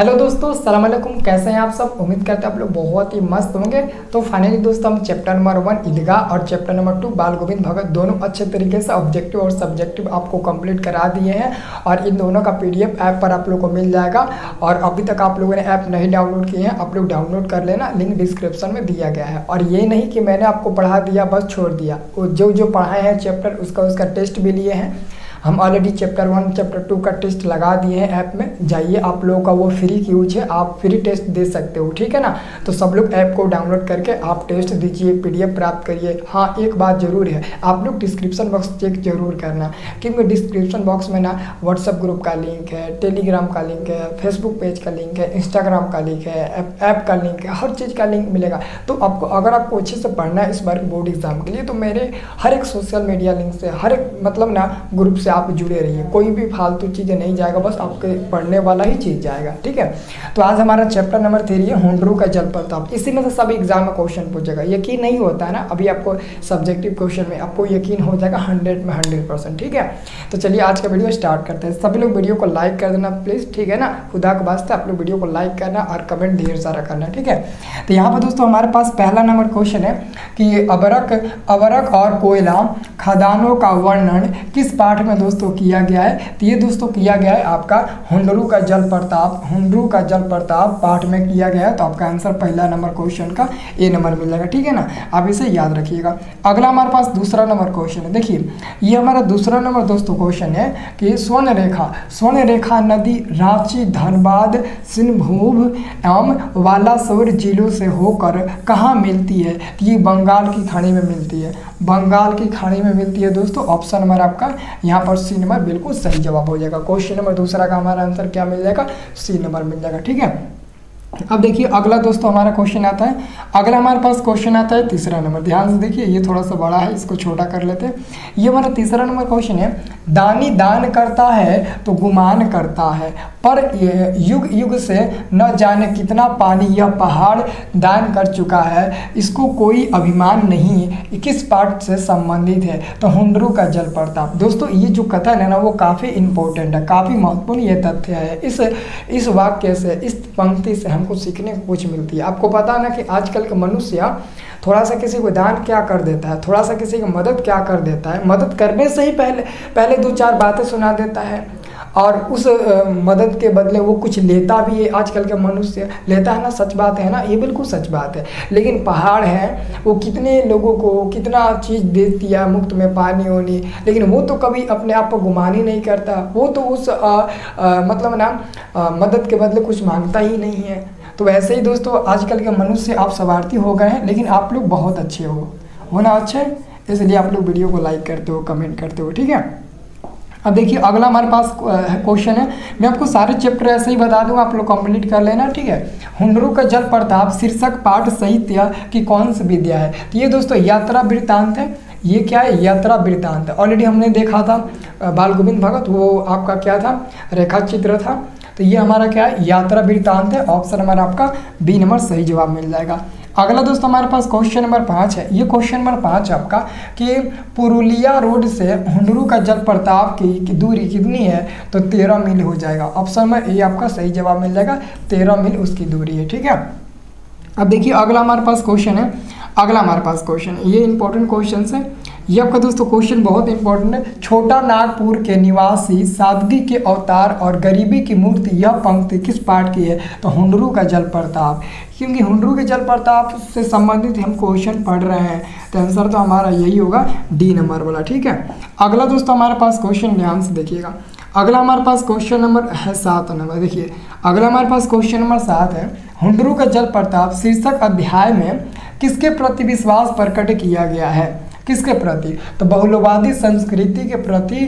Hello दोस्तों सलाम अलैकुम कैसे हैं आप सब? उम्मीद करते हैं आप लोग बहुत ही मस्त होंगे। तो फाइनली दोस्तों, हम चैप्टर नंबर वन ईदगाह और चैप्टर नंबर टू बाल गोविंद भगत, दोनों अच्छे तरीके से ऑब्जेक्टिव और सब्जेक्टिव आपको कंप्लीट करा दिए हैं और इन दोनों का पीडीएफ ऐप पर आप लोग को मिल जाएगा। और अभी तक आप लोगों ने ऐप नहीं डाउनलोड किए हैं, आप लोग डाउनलोड कर लेना। लिंक डिस्क्रिप्शन में दिया गया है। और ये नहीं कि मैंने आपको पढ़ा दिया, बस छोड़ दिया। जो जो पढ़ाए हैं चैप्टर उसका उसका टेस्ट भी लिए हैं। हम already chapter one chapter two का टेस्ट लगा दिए हैं ऐप में। जाइए, आप लोगों का वो फ्री यूज़ है, आप फ्री टेस्ट दे सकते हो, ठीक है ना? तो सब लोग ऐप को डाउनलोड करके आप टेस्ट दीजिए पीडीएफ प्राप्त करिए। हाँ एक बात ज़रूर है, आप लोग डिस्क्रिप्शन बॉक्स चेक ज़रूर करना, क्योंकि डिस्क्रिप्शन बॉक्स में ना व्हाट्सअप ग्रुप का लिंक है टेलीग्राम का लिंक है फेसबुक पेज का लिंक है इंस्टाग्राम का लिंक है ऐप का लिंक है, हर चीज़ का लिंक मिलेगा। तो आपको, अगर आपको अच्छे से पढ़ना है इस बार बोर्ड एग्ज़ाम के लिए तो मेरे हर एक सोशल मीडिया लिंक से, हर एक मतलब ना ग्रुप से आप जुड़े रहिए। कोई भी फालतू चीज़ें नहीं जाएगा, बस आपके पढ़ने वाला ही चीज़ जाएगा, ठीक है? तो आज हमारा चैप्टर नंबर थ्री है होंडरू का जल प्रताप इसी में से सभी एग्ज़ाम में क्वेश्चन पूछेगा। यकीन नहीं होता है ना, अभी आपको सब्जेक्टिव क्वेश्चन में आपको यकीन हो जाएगा हंड्रेड में हंड्रेड परसेंट ठीक है? तो चलिए आज का वीडियो स्टार्ट करते हैं। सभी लोग वीडियो को लाइक कर देना प्लीज़ ठीक है ना? खुदा के वास्ते आप लोग वीडियो को लाइक करना और कमेंट ढेर सारा करना, ठीक है? तो यहाँ पर दोस्तों हमारे पास पहला नंबर क्वेश्चन है कि अबरक अबरक और कोयला खदानों का वर्णन किस पाठ में दोस्तों, किया गया है। तो ये दोस्तों, किया गया है आपका हुंडरू का जल प्रताप हुंडरू का जल प्रताप पाठ में किया गया है। तो आपका आंसर पहला नंबर क्वेश्चन का ए नंबर मिल जाएगा ठीक है ना? आप इसे याद रखिएगा। अगला हमारे पास दूसरा नंबर क्वेश्चन है। देखिए, ये हमारा दूसरा नंबर दोस्तों क्वेश्चन है कि स्वर्ण रेखा स्वर्ण रेखा नदी, रांची, धनबाद, सिंहभूम, एवं वालासोर जिलों से होकर कहाँ मिलती है? तो ये बंगाल की खाड़ी में मिलती है। बंगाल की खाड़ी में मिलती है दोस्तों ऑप्शन नंबर आपका यहाँ पर सी नंबर बिल्कुल सही जवाब हो जाएगा। क्वेश्चन नंबर दूसरा का हमारा आंसर क्या मिल जाएगा? सी नंबर मिल जाएगा, ठीक है? अब देखिए, अगला दोस्तों हमारा क्वेश्चन आता है। अगला हमारे पास क्वेश्चन आता है, तीसरा नंबर। ध्यान से देखिए, ये थोड़ा सा बड़ा है, इसको छोटा कर लेते हैं। ये हमारा तीसरा नंबर क्वेश्चन है। दानी दान करता है तो गुमान करता है। पर युग युग से न जाने कितना पानी यह पहाड़ दान कर चुका है, इसको कोई अभिमान नहीं किस पार्ट से संबंधित है। तो हुंडरू का जल प्रताप। दोस्तों, ये जो कथन है ना, वो काफ़ी इंपॉर्टेंट है, काफ़ी महत्वपूर्ण ये तथ्य है। इस इस वाक्य से, इस पंक्ति से हमको सीखने को कुछ मिलती है। आपको पता है ना कि आजकल का मनुष्य थोड़ा सा किसी को दान क्या कर देता है, थोड़ा सा किसी की मदद क्या कर देता है? मदद करने से ही पहले पहले दो चार बातें सुना देता है। और उस मदद के बदले वो कुछ लेता भी है। आजकल के मनुष्य लेता है ना सच बात है ना? ये बिल्कुल सच बात है। लेकिन पहाड़ है वो कितने लोगों को कितना चीज़ दे दिया मुफ़्त में पानी होनी लेकिन वो तो कभी अपने आप को गुमान ही नहीं करता। वो तो उस आ, आ, मतलब ना आ, मदद के बदले कुछ माँगता ही नहीं है। तो वैसे ही दोस्तों आजकल के मनुष्य आप स्वार्थी हो गए हैं लेकिन आप लोग बहुत अच्छे हो। होना अच्छा इसलिए आप लोग वीडियो को लाइक करते हो कमेंट करते हो ठीक है? अब देखिए, अगला हमारे पास क्वेश्चन है। मैं आपको सारे चैप्टर ऐसे ही बता दूँगा, आप लोग कंप्लीट कर लेना, ठीक है? हुनरू का जल प्रताप, शीर्षक पाठ साहित्य की कौन सी विद्या है? तो ये दोस्तों, यात्रा वृत्तांत है। ये क्या है? यात्रा वृत्तांत। ऑलरेडी हमने देखा था बाल गोविंद भगत, वो आपका क्या था? रेखा चित्र था। तो ये हमारा क्या है? यात्रा वृत्तांत है। ऑप्शन हमारा आपका बी नंबर सही जवाब मिल जाएगा। अगला दोस्तों हमारे पास क्वेश्चन नंबर पाँच है। ये क्वेश्चन नंबर पाँच आपका कि पुरुलिया रोड से हुंडरू का जल प्रताप की, दूरी कितनी है? तो तेरह मील हो जाएगा। ऑप्शन में ये आपका सही जवाब मिल जाएगा। तेरह मील उसकी दूरी है ठीक है? अब देखिए अगला हमारे पास क्वेश्चन है। अगला हमारे पास क्वेश्चन ये इंपॉर्टेंट क्वेश्चन है। ये आपका दोस्तों क्वेश्चन बहुत इंपॉर्टेंट है। छोटा नागपुर के निवासी, सादगी के अवतार और गरीबी की मूर्ति, यह पंक्ति किस पाठ की है? तो हुंडरू का जल प्रताप। क्योंकि हुंडरू के जल प्रताप से संबंधित हम क्वेश्चन पढ़ रहे हैं तो आंसर तो हमारा यही होगा डी नंबर वाला, ठीक है? अगला दोस्तों, हमारे पास क्वेश्चन ध्यान से देखिएगा। अगला हमारे पास क्वेश्चन नंबर है सात, नंबर देखिए। अगला हमारे पास क्वेश्चन नंबर सात है, हुंडरू का जल प्रताप शीर्षक अध्याय में किसके प्रति विश्वास प्रकट किया गया है? किसके प्रति? तो बहुलवादी संस्कृति के प्रति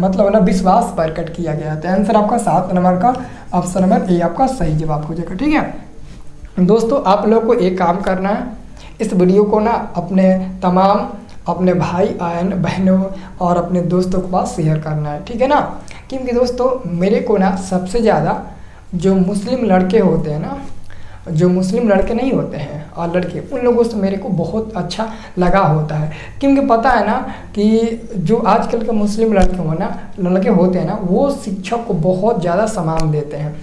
मतलब ना, विश्वास प्रकट किया गया तो आंसर आपका सात नंबर का ऑप्शन नंबर ए, आपका सही जवाब हो जाएगा, ठीक है? दोस्तों, आप लोग को एक काम करना है। इस वीडियो को ना अपने तमाम, अपने भाई बहन बहनों और अपने दोस्तों के पास शेयर करना है, ठीक है ना? क्योंकि दोस्तों, मेरे को ना सबसे ज़्यादा जो मुस्लिम लड़के होते हैं ना जो मुस्लिम लड़के नहीं होते हैं और लड़के, उन लोगों से मेरे को बहुत अच्छा लगा होता है। क्योंकि पता है ना कि जो आजकल के मुस्लिम लड़के हो ना, लड़के होते हैं ना, वो शिक्षक को बहुत ज़्यादा सम्मान देते हैं।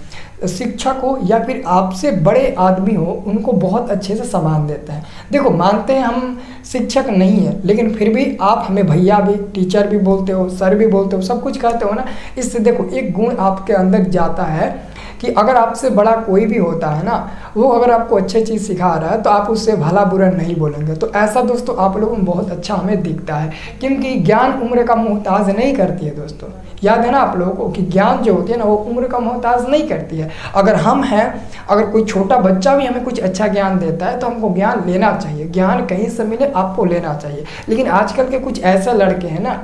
शिक्षक हो या फिर आपसे बड़े आदमी हो, उनको बहुत अच्छे से सम्मान देते हैं। देखो, मानते हैं हम शिक्षक नहीं है, लेकिन फिर भी आप हमें भैया भी, टीचर भी बोलते हो, सर भी बोलते हो, सब कुछ कहते हो ना, इससे देखो, एक गुण आपके अंदर जाता है कि अगर आपसे बड़ा कोई भी होता है ना, वो अगर आपको अच्छी चीज़ सिखा रहा है तो आप उससे भला बुरा नहीं बोलेंगे। तो ऐसा दोस्तों आप लोगों में बहुत अच्छा हमें दिखता है, क्योंकि ज्ञान उम्र का मोहताज नहीं करती है दोस्तों। याद है ना आप लोगों को कि ज्ञान जो होती है ना, वो उम्र का मोहताज नहीं करती है। अगर हम हैं, अगर कोई छोटा बच्चा भी हमें कुछ अच्छा ज्ञान देता है तो हमको ज्ञान लेना चाहिए। ज्ञान कहीं से मिले, आपको लेना चाहिए। लेकिन आजकल के कुछ ऐसे लड़के हैं ना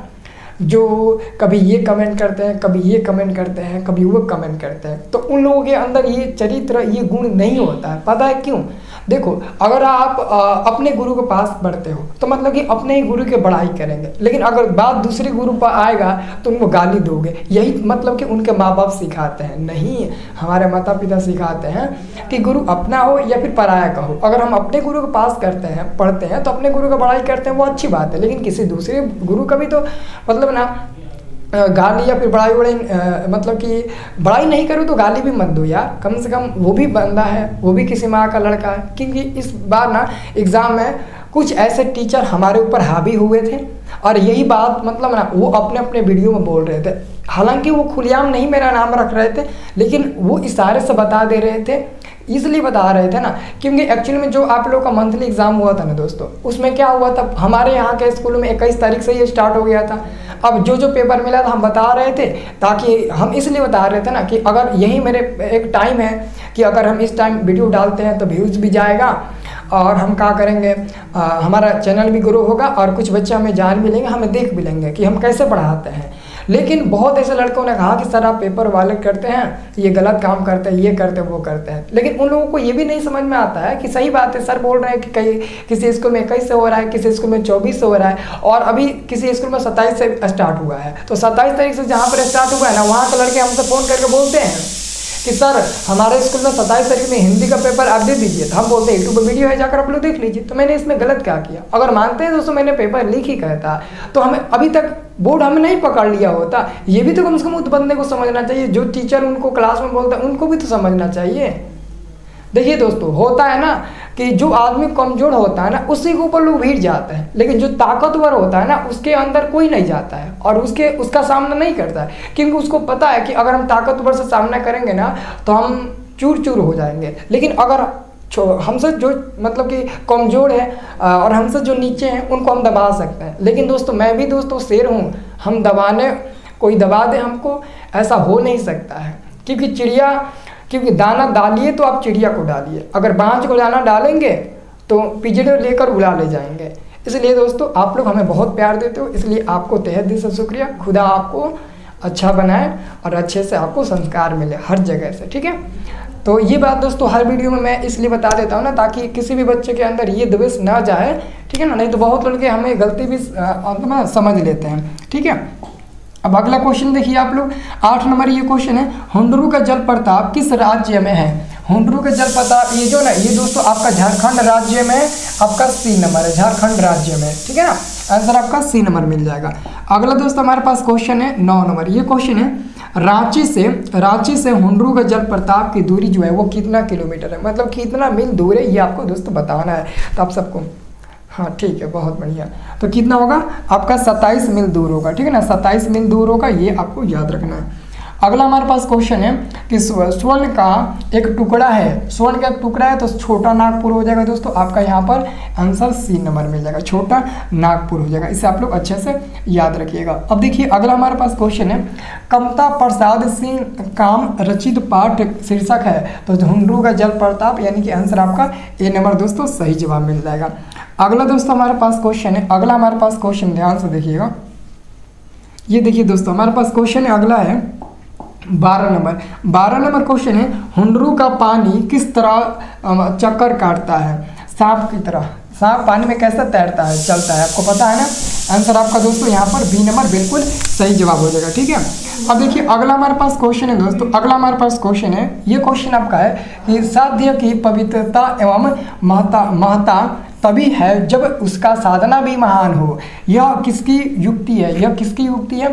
जो कभी ये कमेंट करते हैं, कभी ये कमेंट करते हैं, कभी वो कमेंट करते हैं। तो उन लोगों के अंदर ये चरित्र, ये गुण नहीं होता है। पता है क्यों? देखो, अगर आप अपने गुरु के पास पढ़ते हो तो मतलब कि अपने ही गुरु की बड़ाई करेंगे। लेकिन अगर बात दूसरे गुरु पर आएगा तो उनको गाली दोगे। यही मतलब कि उनके माँ बाप सिखाते हैं। नहीं, हमारे माता पिता सिखाते हैं कि गुरु अपना हो या फिर पराया का हो। अगर हम अपने गुरु के पास करते हैं, पढ़ते हैं तो अपने गुरु का बड़ाई करते हैं, वो अच्छी बात है। लेकिन किसी दूसरे गुरु का भी तो मतलब ना गाली या फिर बड़ाई बड़ाई मतलब कि बड़ाई नहीं करो तो गाली भी मत दो यार। कम से कम वो भी बंदा है, वो भी किसी माँ का लड़का है। क्योंकि इस बार ना एग्ज़ाम में कुछ ऐसे टीचर हमारे ऊपर हावी हुए थे और यही बात मतलब ना वो अपने अपने वीडियो में बोल रहे थे। हालाँकि वो खुलेआम नहीं मेरा नाम रख रहे थे, लेकिन वो इशारे से बता दे रहे थे इसलिए बता रहे थे ना क्योंकि एक्चुअली में जो आप लोग का मंथली एग्ज़ाम हुआ था ना दोस्तों उसमें क्या हुआ था? हमारे यहाँ के स्कूल में इक्कीस तारीख से ये स्टार्ट हो गया था। अब जो जो पेपर मिला था हम बता रहे थे ताकि हम इसलिए बता रहे थे ना कि अगर यही मेरे एक टाइम है कि अगर हम इस टाइम वीडियो डालते हैं तो व्यूज़ भी जाएगा और हम क्या करेंगे? आ, हमारा चैनल भी ग्रो होगा और कुछ बच्चे हमें जान भी लेंगे हमें देख भी लेंगे कि हम कैसे पढ़ाते हैं। लेकिन बहुत ऐसे लड़कों ने कहा कि, सर, आप पेपर वाले करते हैं, ये गलत काम करते हैं, ये करते हैं, वो करते हैं। लेकिन उन लोगों को ये भी नहीं समझ में आता है कि सही बात है, सर बोल रहे हैं कि कई, किसी स्कूल में इक्कीस से हो रहा है, किसी स्कूल में चौबीस से हो रहा है, और अभी किसी स्कूल में सत्ताईस से स्टार्ट हुआ है। तो सत्ताईस तारीख से जहाँ पर स्टार्ट हुआ है ना, वहाँ के लड़के हमसे फ़ोन करके बोलते हैं। कि सर, हमारे स्कूल में सत्ताईस तारीख में हिंदी का पेपर आप दे दीजिए तो हम बोलते हैं यूट्यूब पर वीडियो है, जाकर आप लोग देख लीजिए। तो मैंने इसमें गलत क्या किया? अगर मानते हैं दोस्तों, मैंने पेपर लिख ही कहता तो हमें अभी तक बोर्ड हमें नहीं पकड़ लिया होता। ये भी तो कम से कम बंदे को समझना चाहिए। जो टीचर उनको क्लास में बोलता है, उनको भी तो समझना चाहिए। देखिए दोस्तों, होता है ना कि जो आदमी कमज़ोर होता है ना, उसी के ऊपर लोग भीड़ जाते हैं। लेकिन जो ताकतवर होता है ना, उसके अंदर कोई नहीं जाता है और उसके, उसका सामना नहीं करता है। क्योंकि उसको पता है कि अगर हम ताकतवर से सामना करेंगे ना तो हम चूर चूर हो जाएँगे। लेकिन अगर हमसे जो मतलब कि कमज़ोर है और हमसे जो नीचे हैं, उनको हम दबा सकते हैं। लेकिन दोस्तों, मैं भी दोस्तों शेर हूँ। हम दबाने, कोई दबा दे हमको, ऐसा हो नहीं सकता है। क्योंकि चिड़िया क्योंकि दाना डालिए तो आप चिड़िया को डालिए। अगर बाँझ को दाना डालेंगे तो पिजड़े लेकर उड़ा ले जाएँगे। इसलिए दोस्तों, आप लोग हमें बहुत प्यार देते हो, इसलिए आपको तहत दिल से शुक्रिया। खुदा आपको अच्छा बनाए और अच्छे से आपको संस्कार मिले हर जगह से, ठीक है? तो ये बात दोस्तों, हर वीडियो में मैं इसलिए बता देता हूँ ना, ताकि किसी भी बच्चे के अंदर ये द्वेष ना जाए, ठीक है ना? नहीं तो बहुत लड़के हमें गलती भी समझ लेते हैं, ठीक है? अब अगला क्वेश्चन देखिए आप लोग। आठ नंबर ये क्वेश्चन है, हुंडरू का जल प्रताप किस राज्य में है? हुंडरू का जल प्रताप ये जो ना, ये दोस्तों आपका झारखंड राज्य में, आपका सी नंबर है, झारखंड राज्य में, ठीक है ना? आंसर आपका सी नंबर मिल जाएगा। अगला दोस्तों हमारे पास क्वेश्चन है, नौ नंबर। ये क्वेश्चन है, रांची से रांची से हुंडरू का जल प्रताप की दूरी जो है वो कितना किलोमीटर है? मतलब कितना मील दूर है, ये आपको दोस्तों बताना है। तो आप सबको हाँ ठीक है, बहुत बढ़िया। तो कितना होगा? आपका सत्ताईस मील दूर होगा, ठीक है ना? सत्ताईस मील दूर होगा, ये आपको याद रखना है। अगला हमारे पास क्वेश्चन है कि स्वर्ण का एक टुकड़ा है। स्वर्ण का एक टुकड़ा है तो छोटा नागपुर हो जाएगा दोस्तों, आपका यहाँ पर आंसर सी नंबर मिल जाएगा। छोटा नागपुर हो जाएगा, इसे आप लोग अच्छे से याद रखिएगा। अब देखिए, अगला हमारे पास क्वेश्चन है, कमता प्रसाद सिंह काम रचित पाठ शीर्षक है। तो झुंडू का जल प्रताप, यानी कि आंसर आपका ए नंबर दोस्तों, सही जवाब मिल जाएगा। अगला दोस्तों हमारे पास क्वेश्चन है। अगला हमारे पास क्वेश्चन ध्यान से देखिएगा। ये देखिए दोस्तों, हमारे पास क्वेश्चन है। अगला है बारह नंबर। बारह नंबर क्वेश्चन है, हुंडरू का पानी किस तरह चक्कर काटता है? सांप की तरह। सांप पानी में कैसे तैरता है? चलता है। आपको पता है ना? आंसर आपका दोस्तों यहाँ पर बी नंबर बिल्कुल सही जवाब हो जाएगा, ठीक है? अब देखिए, अगला हमारे पास क्वेश्चन है दोस्तों। अगला हमारे पास क्वेश्चन है। ये क्वेश्चन आपका है कि साध्य की पवित्रता एवं महता महता तभी है जब उसका साधना भी महान हो। यह किसकी युक्ति है? यह किसकी युक्ति है?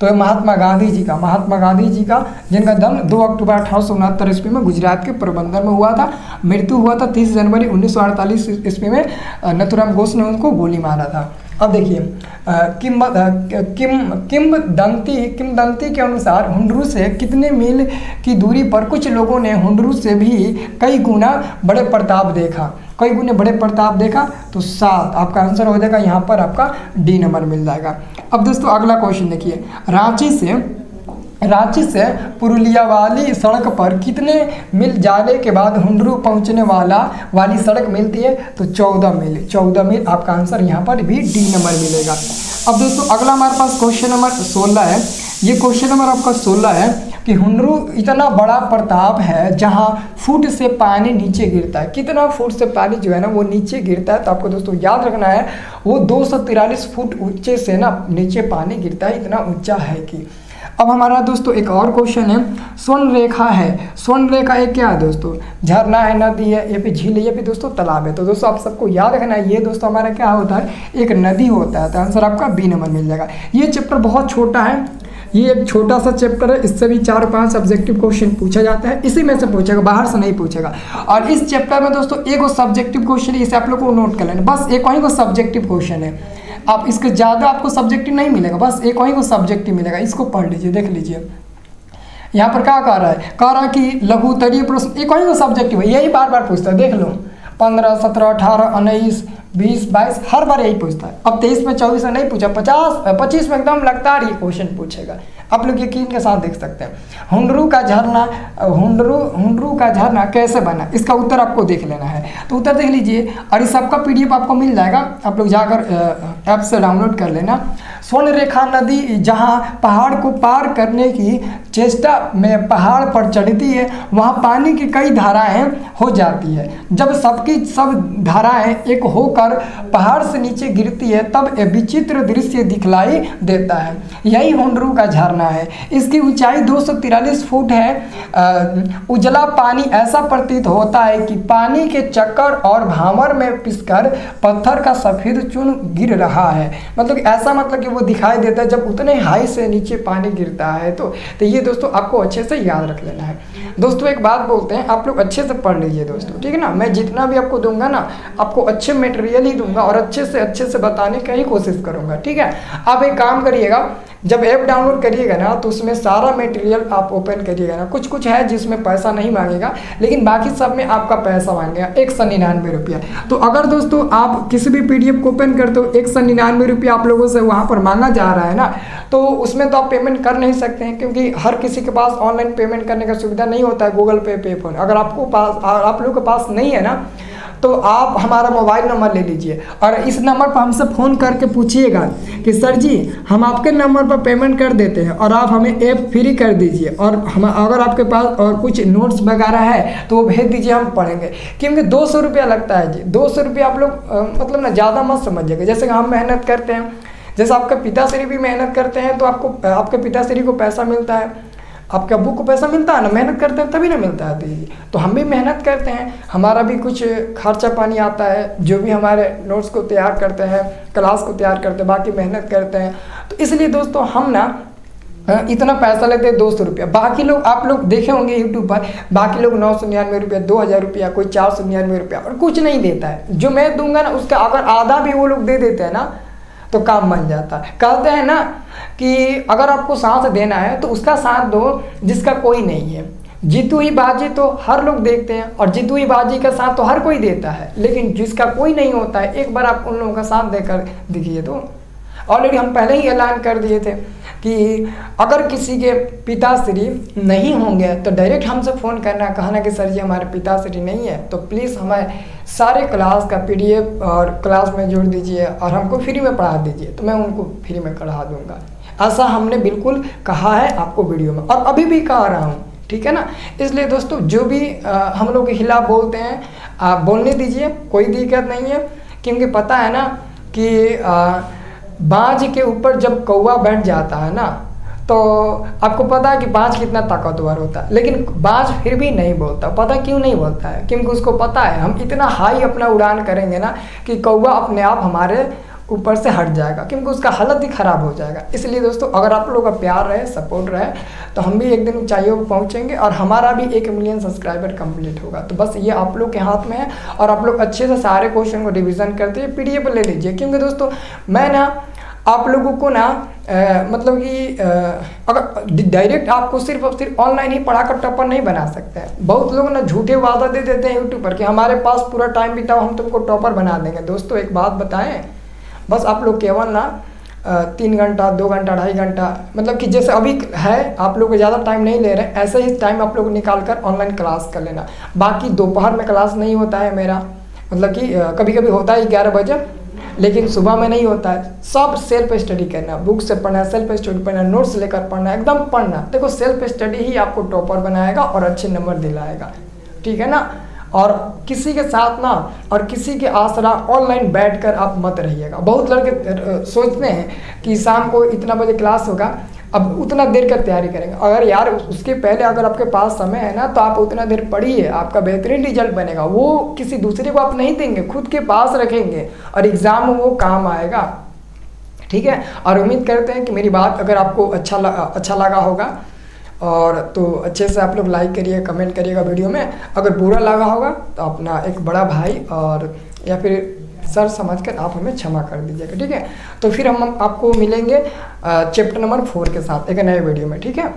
तो महात्मा गांधी जी का। महात्मा गांधी जी का, जिनका जन्म 2 अक्टूबर अठारह सौ उनहत्तर ईस्वी में गुजरात के प्रबंधन में हुआ था। मृत्यु हुआ था 30 जनवरी उन्नीस सौ अड़तालीस ईस्वी में नथुराम घोष ने उनको गोली मारा था। अब देखिए किम किम किमदंती किमदंती के अनुसार हुंडरू से कितने मील की दूरी पर कुछ लोगों ने हुंडरू से भी कई गुना बड़े प्रताप देखा। कई गुने बड़े प्रताप देखा तो सात। आपका आंसर हो जाएगा, यहाँ पर आपका डी नंबर मिल जाएगा। अब दोस्तों, अगला क्वेश्चन देखिए। रांची से रांची से पुरुलिया वाली सड़क पर कितने मील जाने के बाद हुंडरू पहुँचने वाला, वाली सड़क मिलती है? तो चौदह मील। चौदह मील आपका आंसर यहाँ पर भी डी नंबर मिलेगा। अब दोस्तों, अगला हमारे पास क्वेश्चन नंबर सोलह है। ये क्वेश्चन नंबर आपका सोलह है कि हुंडरू इतना बड़ा प्रताप है जहाँ फुट से पानी नीचे गिरता है। कितना फुट से पानी जो है ना, वो नीचे गिरता है? तो आपको दोस्तों याद रखना है, वो दो फुट ऊँचे से ना नीचे पानी गिरता है, इतना ऊँचा है कि। अब हमारा दोस्तों एक और क्वेश्चन है। स्वर्ण रेखा है। स्वर्ण रेखा एक क्या है दोस्तों? झरना है, नदी है, ये भी झील है, ये भी दोस्तों तालाब है। तो दोस्तों आप सबको याद रखना है, ये दोस्तों हमारा क्या होता है? एक नदी होता है। तो आंसर आपका बी नंबर मिल जाएगा। ये चैप्टर बहुत छोटा है। ये एक छोटा सा चैप्टर है। इससे भी चार पाँच सब्जेक्टिव क्वेश्चन पूछा जाता है। इसी में से पूछेगा, बाहर से नहीं पूछेगा। और इस चैप्टर में दोस्तों एक वो सब्जेक्टिव क्वेश्चन है, इसे आप लोग को नोट कर लेना। बस एक वहीं को सब्जेक्टिव क्वेश्चन है। आप इसके ज़्यादा आपको सब्जेक्टिव नहीं मिलेगा, बस एक वहीं को सब्जेक्टिव मिलेगा, इसको पढ़ लीजिए, देख लीजिए। यहाँ पर क्या कह रहा है? कह रहा है कि लघुतरीय प्रश्न, एक वहीं को सब्जेक्टिव है, यही बार बार पूछता है, देख लो। पंद्रह, सत्रह, अठारह, उन्नीस, बीस, बाईस, हर बार यही पूछता है। अब तेईस में, चौबीस में नहीं पूछा, पचास पच्चीस में एकदम लगातार ये क्वेश्चन पूछेगा। आप लोग यकीन के साथ देख सकते हैं। हुंडरू का झरना, हुंडरू हुंडरू का झरना कैसे बना? इसका उत्तर आपको देख लेना है। तो उत्तर देख लीजिए। और इस सबका पीडीएफ आपको मिल जाएगा। आप लोग जाकर ऐप से डाउनलोड कर लेना। स्वर्ण रेखा नदी, जहाँ पहाड़ को पार करने की चेष्टा में पहाड़ पर चढ़ती है, वहाँ पानी की कई धाराएँ हो जाती है। जब सबकी सब धाराएँ एक होकर पहाड़ से नीचे गिरती है, तब एक विचित्र दृश्य दिखलाई देता है। यही हुंडरू का झरना है। इसकी ऊंचाई दो फुट है। उजला पानी ऐसा प्रतीत होता है कि पानी के चक्कर और भावर में पिसकर पत्थर का सफ़ेद चून गिर रहा है। मतलब ऐसा मतलब कि वो दिखाई देता है जब उतने हाई से नीचे पानी गिरता है तो, तो ये दोस्तों आपको अच्छे से याद रख लेना है। दोस्तों एक बात बोलते हैं आप लोग अच्छे से पढ़ लीजिए दोस्तों ठीक है ना? मैं जितना भी आपको दूँगा ना आपको अच्छे मटेरियल ही दूँगा और अच्छे से अच्छे से बताने का ही कोशिश करूँगा ठीक है? आप एक काम करिएगा जब ऐप डाउनलोड करिएगा ना तो उसमें सारा मटेरियल आप ओपन करिएगा ना। कुछ कुछ है जिसमें पैसा नहीं मांगेगा, लेकिन बाकी सब में आपका पैसा मांगेगा। एक सौ निन्यानवे रुपया। तो अगर दोस्तों आप किसी भी पीडीएफ को ओपन करते हो, एक सौ निन्यानवे रुपया आप लोगों से वहाँ पर मांगा जा रहा है ना तो उसमें तो आप पेमेंट कर नहीं सकते हैं, क्योंकि हर किसी के पास ऑनलाइन पेमेंट करने का सुविधा नहीं होता है गूगल पे पे फ़ोन अगर आपको पास आप लोगों के पास नहीं है ना तो आप हमारा मोबाइल नंबर ले लीजिए। और इस नंबर पर हमसे फ़ोन करके पूछिएगा कि, सर जी, हम आपके नंबर पर पेमेंट कर देते हैं और आप हमें ऐप फ्री कर दीजिए। और हम, अगर आपके पास और कुछ नोट्स वगैरह है तो वो भेज दीजिए, हम पढ़ेंगे। क्योंकि दो सौ रुपया लगता है जी। दो सौ रुपया आप लोग मतलब ना, ज़्यादा मत समझिएगा। जैसे हम मेहनत करते हैं, जैसे आपका पिताश्री भी मेहनत करते हैं तो आपको, आपके पिताश्री को पैसा मिलता है। आपके अबू को पैसा मिलता है ना, मेहनत करते हैं, तभी ना मिलता है। दीदी तो हम भी मेहनत करते हैं, हमारा भी कुछ खर्चा पानी आता है, जो भी हमारे नोट्स को तैयार करते हैं क्लास को तैयार करते हैं, बाकी मेहनत करते हैं। तो इसलिए दोस्तों, हम ना इतना पैसा लेते हैं दो सौ रुपया। बाकी लोग, आप लोग देखे होंगे यूट्यूब पर, बाकी लोग नौ सौ निन्यानवे रुपया, दो हज़ार रुपया, कोई चार सौ निन्यानवे रुपया, और कुछ नहीं देता है। जो मैं दूँगा ना, उसका अगर आधा भी वो लोग दे देते हैं ना तो काम बन जाता है। कहते हैं ना कि अगर आपको साथ देना है तो उसका साथ दो जिसका कोई नहीं है। जीतू ही बाजी तो हर लोग देखते हैं, और जीतू ही बाजी का साथ तो हर कोई देता है। लेकिन जिसका कोई नहीं होता है, एक बार आप उन लोगों का साथ देकर दिखिए तो। ऑलरेडी हम पहले ही ऐलान कर दिए थे कि अगर किसी के पिताश्री नहीं होंगे तो डायरेक्ट हमसे फ़ोन करना, कहना कि, सर जी, हमारे पिताश्री नहीं है तो प्लीज़ हमें सारे क्लास का पीडीएफ और क्लास में जोड़ दीजिए और हमको फ्री में पढ़ा दीजिए तो मैं उनको फ्री में पढ़ा दूँगा। ऐसा हमने बिल्कुल कहा है आपको वीडियो में। और अभी भी कह रहा हूँ ठीक है ना? इसलिए दोस्तों जो भी आ, हम लोग के खिलाफ बोलते हैं आप बोलने दीजिए कोई दिक्कत नहीं है। क्योंकि पता है ना कि बाज के ऊपर जब कौवा बैठ जाता है ना तो आपको पता है कि बाज कितना ताकतवर होता है। लेकिन बाज फिर भी नहीं बोलता। पता क्यों नहीं बोलता है? क्योंकि उसको पता है, हम इतना हाई अपना उड़ान करेंगे ना कि कौवा अपने आप हमारे ऊपर से हट जाएगा। क्योंकि उसका हालत ही ख़राब हो जाएगा। इसलिए दोस्तों, अगर आप लोगों का प्यार रहे सपोर्ट रहे तो हम भी एक दिन ऊंचाइयों पर पहुँचेंगे और हमारा भी एक मिलियन सब्सक्राइबर कंप्लीट होगा। तो बस ये आप लोग के हाथ में है और आप लोग अच्छे से सारे क्वेश्चन को रिविज़न करते पी ले लीजिए। क्योंकि दोस्तों, मैं ना आप लोगों को ना आ, मतलब कि अगर डायरेक्ट आपको सिर्फ़ और सिर्फ़ ऑनलाइन ही पढ़ाकर टॉपर नहीं बना सकते हैं। बहुत लोग ना झूठे वादा दे देते हैं यूट्यूब पर कि हमारे पास पूरा टाइम बिताओ हम तुमको टॉपर बना देंगे। दोस्तों एक बात बताएँ बस आप लोग केवल ना तीन घंटा दो घंटा ढाई घंटा मतलब कि जैसे अभी है आप लोग ज़्यादा टाइम नहीं ले रहे ऐसे ही टाइम आप लोग निकाल कर ऑनलाइन क्लास कर लेना। बाकी दोपहर में क्लास नहीं होता है मेरा मतलब कि कभी कभी होता है ग्यारह बजे लेकिन सुबह में नहीं होता है। सब सेल्फ स्टडी करना बुक से पढ़ना सेल्फ स्टडी पढ़ना नोट्स लेकर पढ़ना, एकदम पढ़ना। देखो सेल्फ स्टडी ही आपको टॉपर बनाएगा और अच्छे नंबर दिलाएगा। ठीक है ना? और किसी के साथ ना, और किसी के आसरा ऑनलाइन बैठकर आप मत रहिएगा। बहुत लड़के सोचते हैं कि शाम को इतना बजे क्लास होगा अब उतना देर का तैयारी करेंगे। अगर यार उसके पहले अगर आपके पास समय है ना तो आप उतना देर पढ़िए, आपका बेहतरीन रिज़ल्ट बनेगा। वो किसी दूसरे को आप नहीं देंगे, खुद के पास रखेंगे और एग्ज़ाम वो काम आएगा। ठीक है? और उम्मीद करते हैं कि मेरी बात अगर आपको अच्छा लगा अच्छा लगा होगा, और तो अच्छे से आप लोग लाइक करिए कमेंट करिएगा वीडियो में। अगर बुरा लगा होगा तो अपना एक बड़ा भाई और या फिर सर समझ कर आप हमें क्षमा कर दीजिएगा, ठीक है? तो फिर हम आपको मिलेंगे चैप्टर नंबर फोर के साथ, एक नए वीडियो में, ठीक है?